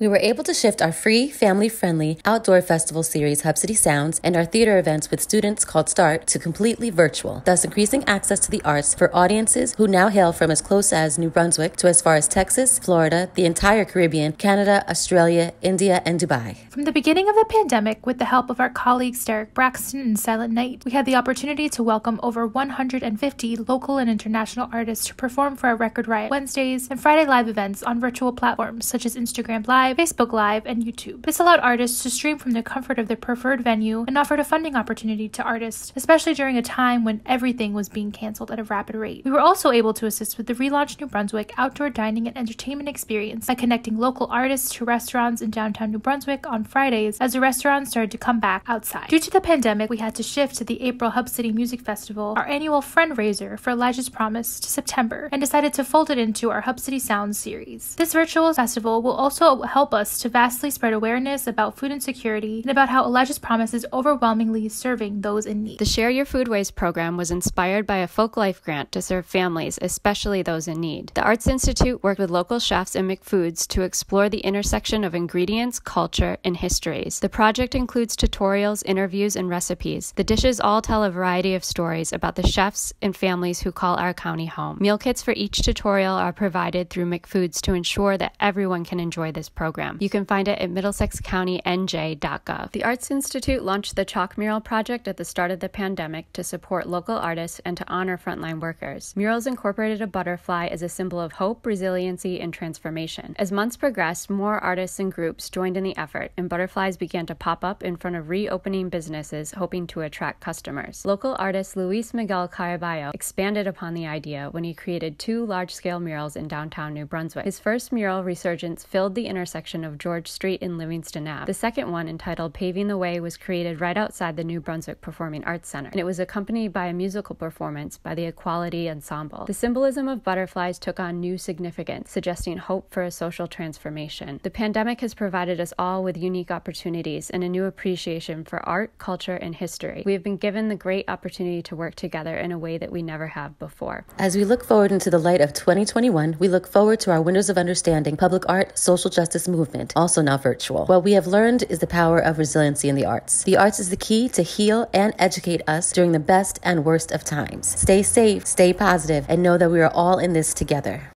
We were able to shift our free, family friendly outdoor festival series, Hub City Sounds, and our theater events with students called START to completely virtual, thus increasing access to the arts for audiences who now hail from as close as New Brunswick to as far as Texas, Florida, the entire Caribbean, Canada, Australia, India, and Dubai. From the beginning of the pandemic, with the help of our colleagues Derek Braxton and Silent Night, we had the opportunity to welcome over 150 local and international artists to perform for our Record Riot Wednesdays and Friday Live events on virtual platforms such as Instagram Live. Live, Facebook Live, and YouTube. This allowed artists to stream from the comfort of their preferred venue and offered a funding opportunity to artists, especially during a time when everything was being canceled at a rapid rate. We were also able to assist with the relaunched New Brunswick outdoor dining and entertainment experience by connecting local artists to restaurants in downtown New Brunswick on Fridays as the restaurants started to come back outside. Due to the pandemic, we had to shift to the April Hub City Music Festival, our annual fundraiser for Elijah's Promise, to September, and decided to fold it into our Hub City Sounds series. This virtual festival will also help help us to vastly spread awareness about food insecurity and about how Elijah's Promise is overwhelmingly serving those in need. The Share Your Foodways program was inspired by a Folk Life grant to serve families, especially those in need. The Arts Institute worked with local chefs and McFoods to explore the intersection of ingredients, culture, and histories. The project includes tutorials, interviews, and recipes. The dishes all tell a variety of stories about the chefs and families who call our county home. Meal kits for each tutorial are provided through McFoods to ensure that everyone can enjoy this program program. You can find it at middlesexcountynj.gov. The Arts Institute launched the Chalk Mural Project at the start of the pandemic to support local artists and to honor frontline workers. Murals incorporated a butterfly as a symbol of hope, resiliency, and transformation. As months progressed, more artists and groups joined in the effort, and butterflies began to pop up in front of reopening businesses, hoping to attract customers. Local artist Luis Miguel Caraballo expanded upon the idea when he created two large scale murals in downtown New Brunswick. His first mural, Resurgence, filled the intersection intersection of George Street and Livingston Ave. The second one, entitled Paving the Way, was created right outside the New Brunswick Performing Arts Center, and it was accompanied by a musical performance by the Equality Ensemble. The symbolism of butterflies took on new significance, suggesting hope for a social transformation. The pandemic has provided us all with unique opportunities and a new appreciation for art, culture, and history. We have been given the great opportunity to work together in a way that we never have before. As we look forward into the light of 2021, we look forward to our Windows of Understanding public art, social justice movement, also now virtual. What we have learned is the power of resiliency in the arts. The arts is the key to heal and educate us during the best and worst of times. Stay safe, stay positive, and know that we are all in this together.